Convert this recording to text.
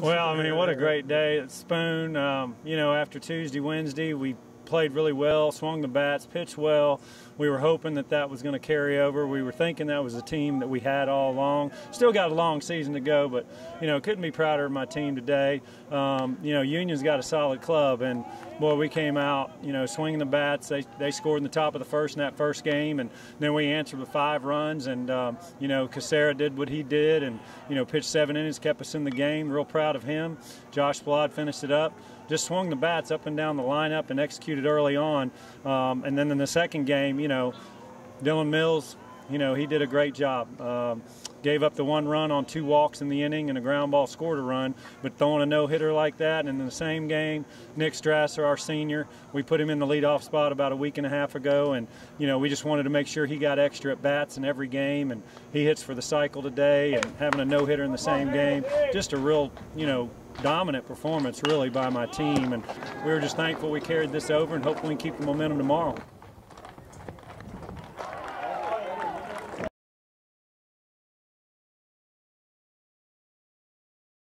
Well, I mean, what a great day at Spoon. Um, you know, after Tuesday, Wednesday, we played really well, swung the bats, pitched well. We were hoping that that was going to carry over. We were thinking that was a team that we had all along. Still got a long season to go, but you know, couldn't be prouder of my team today. Um, you know, Union's got a solid club, and boy, we came out, you know, swinging the bats. They they scored in the top of the first in that first game, and then we answered with five runs. And um, you know, Casera did what he did, and you know, pitched seven innings, kept us in the game. Real proud of him. Josh Blod finished it up. Just swung the bats up and down the lineup and executed early on. Um, and then in the second game, you know, Dylan Mills, you know, he did a great job. Um, gave up the one run on two walks in the inning and a ground ball scored a run, but throwing a no hitter like that, and in the same game, Nick Strasser, our senior, we put him in the leadoff spot about a week and a half ago, and you know, we just wanted to make sure he got extra at bats in every game, and he hits for the cycle today, and having a no hitter in the same game, just a real, you know, dominant performance really by my team and we were just thankful we carried this over and hopefully keep the momentum tomorrow.